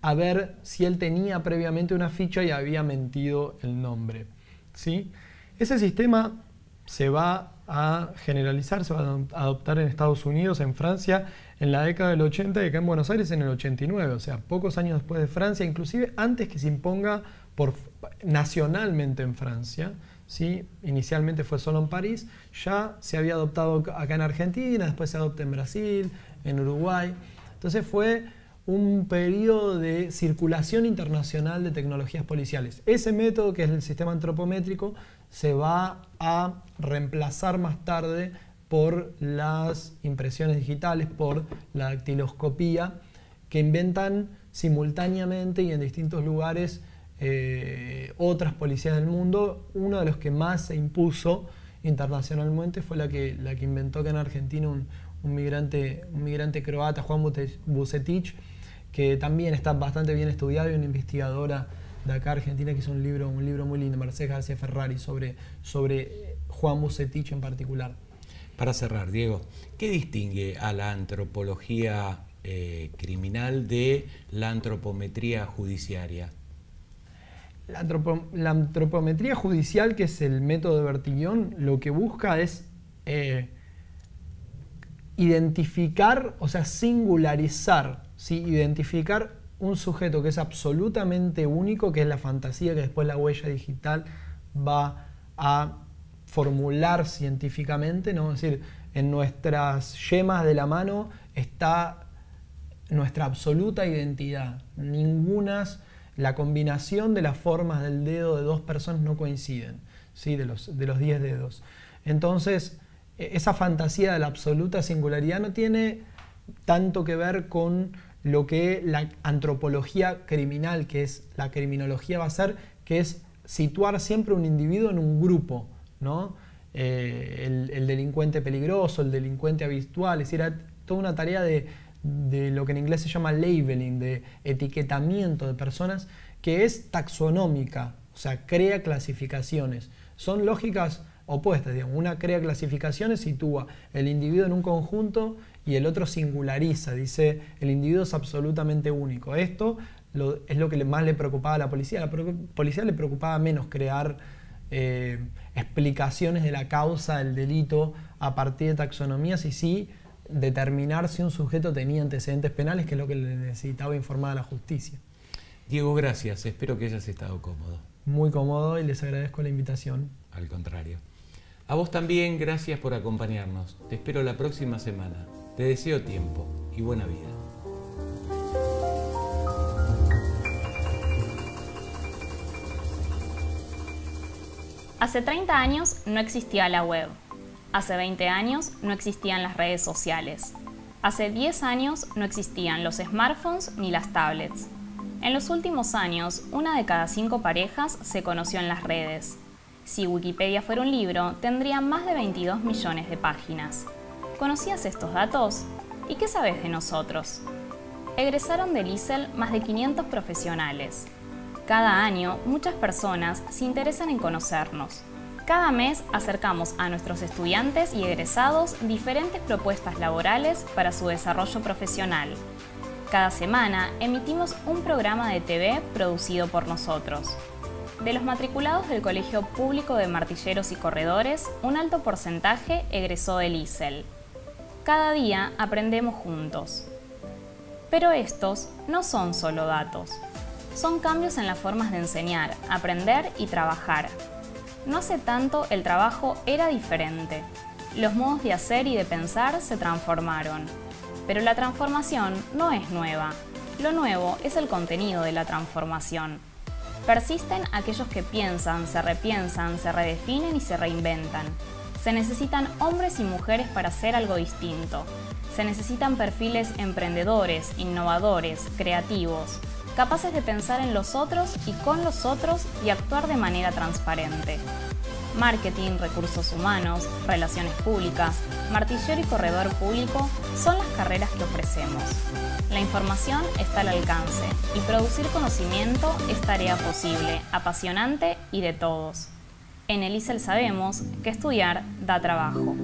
a ver si él tenía previamente una ficha y había mentido el nombre. ¿sí? Ese sistema se va a generalizar, se va a adoptar en Estados Unidos, en Francia, en la década del 80 y acá en Buenos Aires en el 89, o sea, pocos años después de Francia, inclusive antes que se imponga por, nacionalmente en Francia, ¿sí? inicialmente fue solo en París, ya se había adoptado acá en Argentina, después se adopta en Brasil, en Uruguay. Entonces fue un periodo de circulación internacional de tecnologías policiales. Ese método, que es el sistema antropométrico, se va a reemplazar más tarde por las impresiones digitales, por la dactiloscopía, que inventan simultáneamente y en distintos lugares eh, otras policías del mundo. Uno de los que más se impuso internacionalmente fue la que, la que inventó acá en Argentina un, migrante, un migrante croata, Juan Bucetich, que también está bastante bien estudiado y una investigadora de acá Argentina que hizo un libro, un libro muy lindo, Mercedes García Ferrari, sobre, sobre Juan Bucetich en particular. Para cerrar, Diego, ¿qué distingue a la antropología eh, criminal de la antropometría judiciaria? La, antropometría judicial, que es el método de Bertillon, lo que busca es eh, identificar, o sea, singularizar, ¿sí? identificar un sujeto que es absolutamente único, que es la fantasía que después la huella digital va a formular científicamente, ¿no? Es decir, en nuestras yemas de la mano está nuestra absoluta identidad. Ningunas la combinación de las formas del dedo de dos personas no coinciden, ¿sí? de los 10 de los dedos. Entonces, e, esa fantasía de la absoluta singularidad no tiene tanto que ver con lo que la antropología criminal, que es la criminología, va a hacer, que es situar siempre un individuo en un grupo, ¿no? Eh, el, el, delincuente peligroso, el delincuente habitual, es decir, toda una tarea de de lo que en inglés se llama labeling, de etiquetamiento de personas, que es taxonómica, o sea, crea clasificaciones. Son lógicas opuestas, digamos. Una crea clasificaciones, sitúa el individuo en un conjunto y el otro singulariza, dice el individuo es absolutamente único. Esto es lo que más le preocupaba a la policía. A la policía le preocupaba menos crear eh, explicaciones de la causa del delito a partir de taxonomías y sí determinar si un sujeto tenía antecedentes penales, que es lo que le necesitaba informar a la justicia. Diego, gracias. Espero que hayas estado cómodo. Muy cómodo y les agradezco la invitación. Al contrario. A vos también, gracias por acompañarnos. Te espero la próxima semana. Te deseo tiempo y buena vida. Hace 30 años no existía la web. Hace 20 años no existían las redes sociales. Hace 10 años no existían los smartphones ni las tablets. En los últimos años, una de cada cinco parejas se conoció en las redes. Si Wikipedia fuera un libro, tendría más de 22 millones de páginas. ¿Conocías estos datos? ¿Y qué sabes de nosotros? Egresaron del ISEL más de 500 profesionales. Cada año, muchas personas se interesan en conocernos. Cada mes acercamos a nuestros estudiantes y egresados diferentes propuestas laborales para su desarrollo profesional. Cada semana emitimos un programa de TV producido por nosotros. De los matriculados del Colegio Público de Martilleros y Corredores, un alto porcentaje egresó del ISEL. Cada día aprendemos juntos. Pero estos no son solo datos son cambios en las formas de enseñar, aprender y trabajar. No hace tanto el trabajo era diferente. Los modos de hacer y de pensar se transformaron. Pero la transformación no es nueva. Lo nuevo es el contenido de la transformación. Persisten aquellos que piensan, se repiensan, se redefinen y se reinventan. Se necesitan hombres y mujeres para hacer algo distinto. Se necesitan perfiles emprendedores, innovadores, creativos, capaces de pensar en los otros y con los otros y actuar de manera transparente. Marketing, recursos humanos, relaciones públicas, martillero y corredor público son las carreras que ofrecemos. La información está al alcance y producir conocimiento es tarea posible, apasionante y de todos. En el ISEL sabemos que estudiar da trabajo.